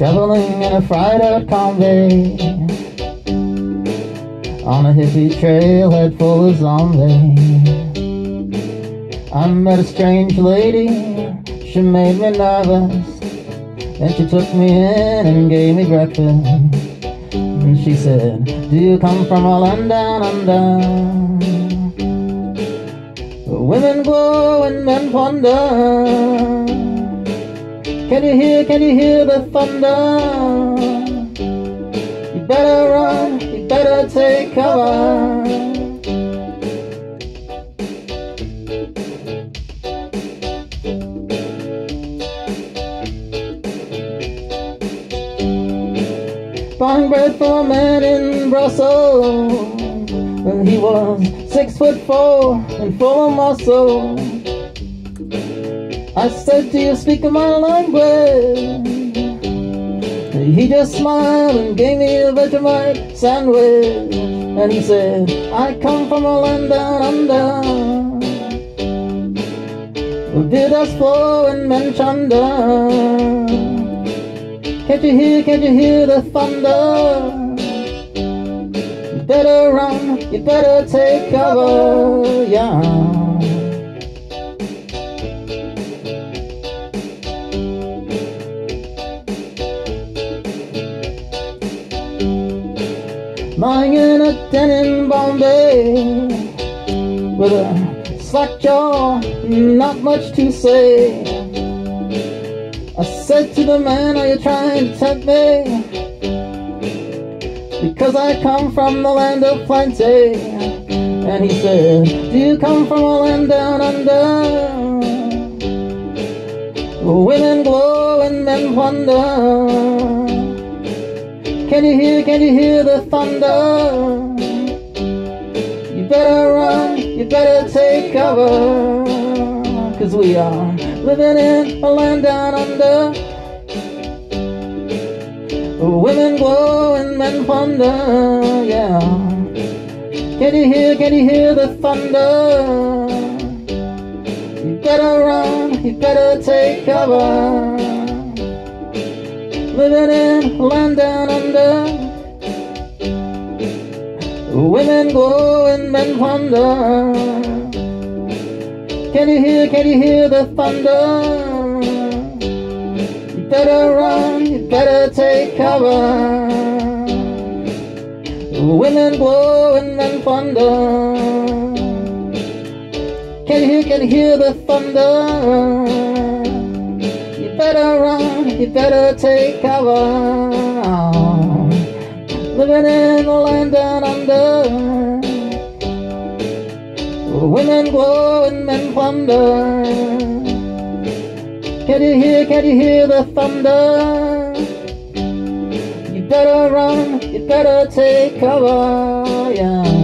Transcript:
Traveling in a fried out Kombi On a hippie trailhead full of zombies. I met a strange lady, she made me nervous. And she took me in and gave me breakfast. And she said, do you come from a land down under? Women glow and men wonder can you hear, can you hear the thunder? You better run, you better take cover. Buying bread for a man in Brussels. When he was six foot four and full of muscle. I said, do you speak my language? He just smiled and gave me a Vegemite sandwich. And he said, I come from a land down under. Beer us flow in Manchanda. Can't you hear, can't you hear the thunder? You better run, you better take cover, yeah. Lying in a den in Bombay with a slack jaw, not much to say. I said to the man, Are you trying to tempt me? Because I come from the land of plenty. And he said, Do you come from a land down under? Women glow and men wonder. Can you hear, can you hear the thunder? You better run, you better take cover Cause we are living in a land down under Women glow and men wonder, yeah Can you hear, can you hear the thunder? You better run, you better take cover living in land down under. Women glow and men wonder. Can you hear, can you hear the thunder? You better run, you better take cover. Women glow and men wonder. Can you hear, can you hear the thunder? Better take cover. Living in a land down under. Women glow and men plunder. Can you hear, can you hear the thunder? You better run, you better take cover, yeah.